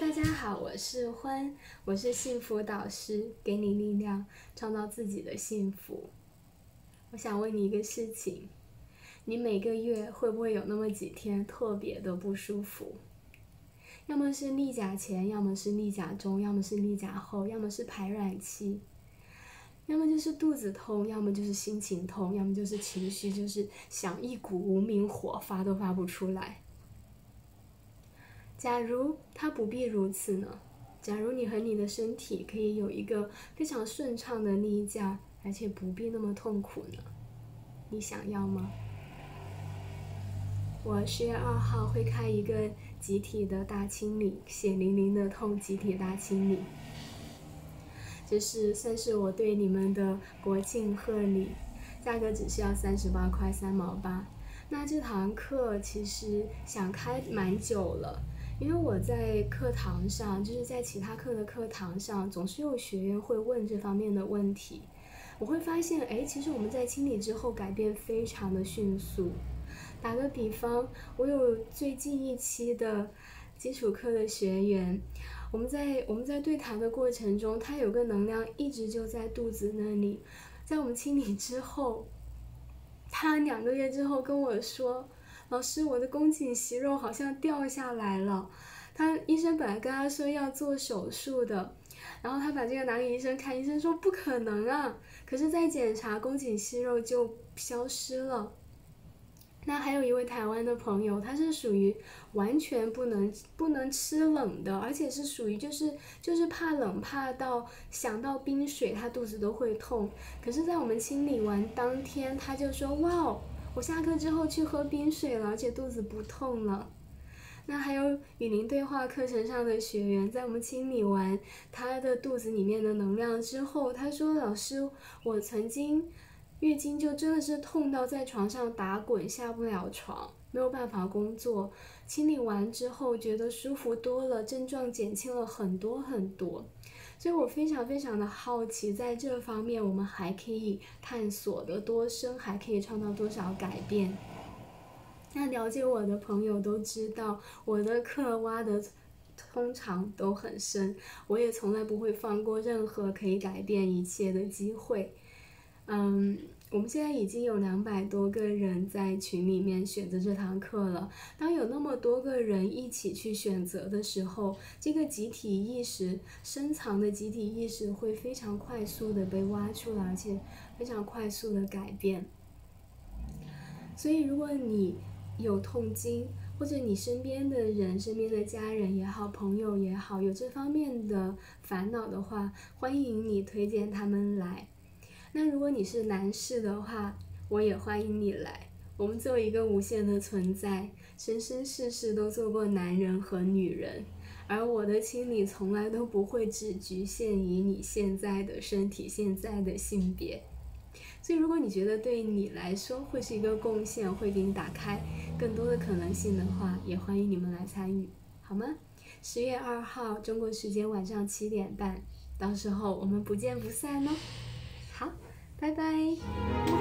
大家好，我是欢，我是幸福导师，给你力量，创造自己的幸福。我想问你一个事情：你每个月会不会有那么几天特别的不舒服？要么是例假前，要么是例假中，要么是例假后，要么是排卵期，要么就是肚子痛，要么就是心情痛，要么就是情绪就是想一股无名火发都发不出来。假如它不必如此呢？假如你和你的身体可以有一个非常顺畅的例假，而且不必那么痛苦呢？你想要吗？我十月二号会开一个。集体的大清理，血淋淋的痛，集体大清理，这是算是我对你们的国庆贺礼，价格只需要三十八块三毛八。那这堂课其实想开蛮久了，因为我在课堂上，就是在其他课的课堂上，总是有学员会问这方面的问题，我会发现，哎，其实我们在清理之后改变非常的迅速。打个比方，我有最近一期的基础课的学员，我们在我们在对谈的过程中，他有个能量一直就在肚子那里，在我们清理之后，他两个月之后跟我说：“老师，我的宫颈息肉好像掉下来了。”他医生本来跟他说要做手术的，然后他把这个拿给医生看，医生说不可能啊，可是再检查宫颈息肉就消失了。那还有一位台湾的朋友，他是属于完全不能不能吃冷的，而且是属于就是就是怕冷怕到想到冰水他肚子都会痛。可是，在我们清理完当天，他就说：“哇哦，我下课之后去喝冰水了，而且肚子不痛了。”那还有与您对话课程上的学员，在我们清理完他的肚子里面的能量之后，他说：“老师，我曾经。”月经就真的是痛到在床上打滚下不了床，没有办法工作。清理完之后觉得舒服多了，症状减轻了很多很多。所以我非常非常的好奇，在这方面我们还可以探索的多深，还可以创造多少改变。那了解我的朋友都知道，我的课挖的通常都很深，我也从来不会放过任何可以改变一切的机会。嗯，我们现在已经有两百多个人在群里面选择这堂课了。当有那么多个人一起去选择的时候，这个集体意识深藏的集体意识会非常快速的被挖出来，而且非常快速的改变。所以，如果你有痛经，或者你身边的人、身边的家人也好、朋友也好，有这方面的烦恼的话，欢迎你推荐他们来。那如果你是男士的话，我也欢迎你来。我们作为一个无限的存在，生生世世都做过男人和女人，而我的清理从来都不会只局限于你现在的身体、现在的性别。所以，如果你觉得对你来说会是一个贡献，会给你打开更多的可能性的话，也欢迎你们来参与，好吗？十月二号中国时间晚上七点半，到时候我们不见不散哦。拜拜。